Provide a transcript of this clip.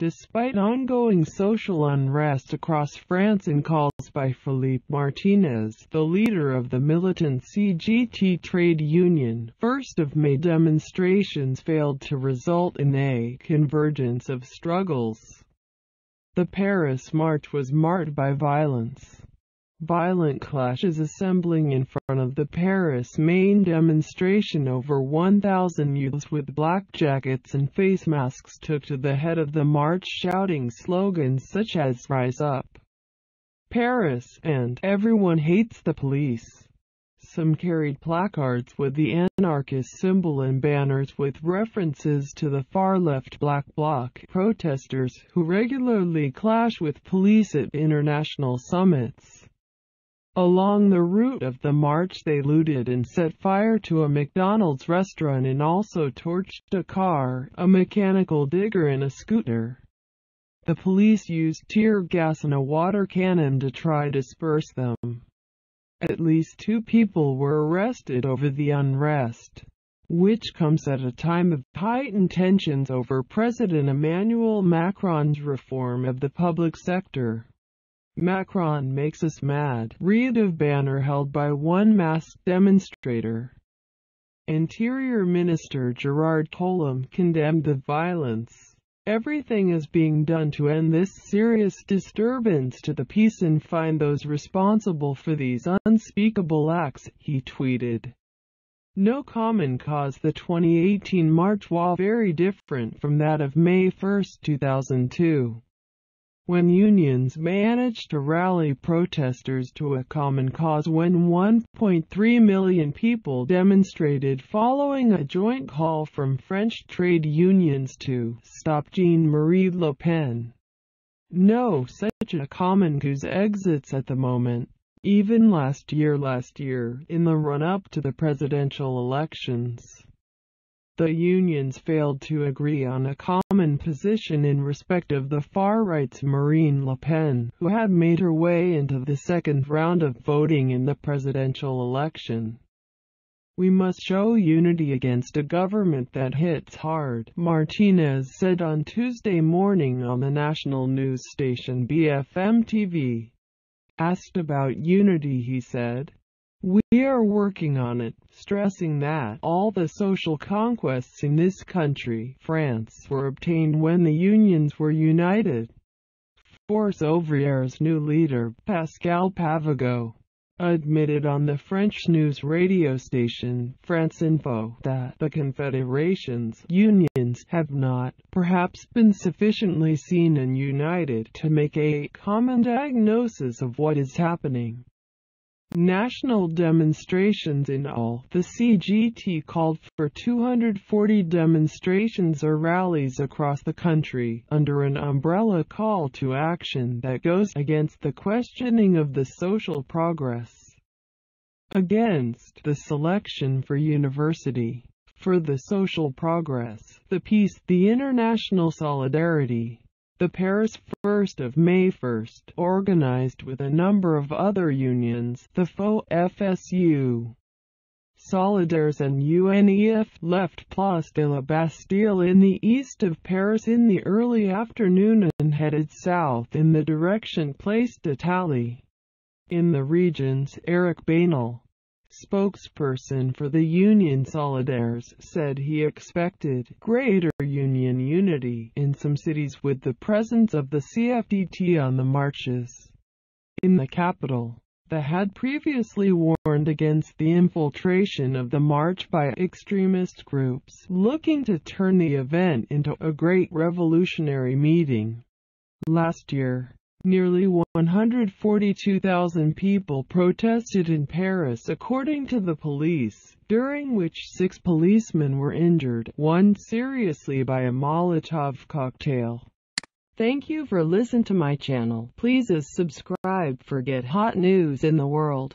Despite ongoing social unrest across France and calls by Philippe Martinez, the leader of the militant CGT trade union, 1st of May demonstrations failed to result in a convergence of struggles. The Paris march was marred by violence. Violent clashes assembling in front of the Paris main demonstration over 1,000 youths with black jackets and face masks took to the head of the march shouting slogans such as Rise Up, Paris, and Everyone Hates the Police. Some carried placards with the anarchist symbol and banners with references to the far-left Black Bloc protesters who regularly clash with police at international summits. Along the route of the march they looted and set fire to a McDonald's restaurant and also torched a car, a mechanical digger and a scooter. The police used tear gas and a water cannon to try to disperse them. At least two people were arrested over the unrest, which comes at a time of heightened tensions over President Emmanuel Macron's reform of the public sector. Macron makes us mad. Read of banner held by one masked demonstrator. Interior Minister Gerard Collomb condemned the violence. Everything is being done to end this serious disturbance to the peace and find those responsible for these unspeakable acts, he tweeted. No common cause The 2018 march while very different from that of May 1, 2002 when unions managed to rally protesters to a common cause when 1.3 million people demonstrated following a joint call from French trade unions to stop Jean-Marie Le Pen. No such a common cause exits at the moment. Even last year last year, in the run-up to the presidential elections. The unions failed to agree on a common position in respect of the far-right's Marine Le Pen, who had made her way into the second round of voting in the presidential election. We must show unity against a government that hits hard, Martinez said on Tuesday morning on the national news station BFM TV. Asked about unity he said, we are working on it, stressing that all the social conquests in this country, France, were obtained when the unions were united. Force Ouvrière's new leader, Pascal Pavageau, admitted on the French news radio station France Info that the confederations, unions, have not, perhaps, been sufficiently seen and united to make a common diagnosis of what is happening. National demonstrations in all. The CGT called for 240 demonstrations or rallies across the country under an umbrella call to action that goes against the questioning of the social progress, against the selection for university, for the social progress, the peace, the international solidarity, the Paris 1st of May 1st, organized with a number of other unions, the FO, FSU, Solidaires and UNEF, left Place de la Bastille in the east of Paris in the early afternoon and headed south in the direction Place d'Italie. In the regions, Eric Beynel, spokesperson for the union Solidaires, said he expected greater union unity in some cities with the presence of the CFDT on the marches. In the capital, the had previously warned against the infiltration of the march by extremist groups looking to turn the event into a great revolutionary meeting. Last year, Nearly 142,000 people protested in Paris according to the police, during which six policemen were injured, one seriously by a Molotov cocktail. Thank you for listening to my channel. Please subscribe for get hot news in the world.